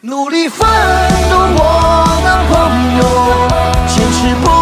努力奋斗我的朋友坚持不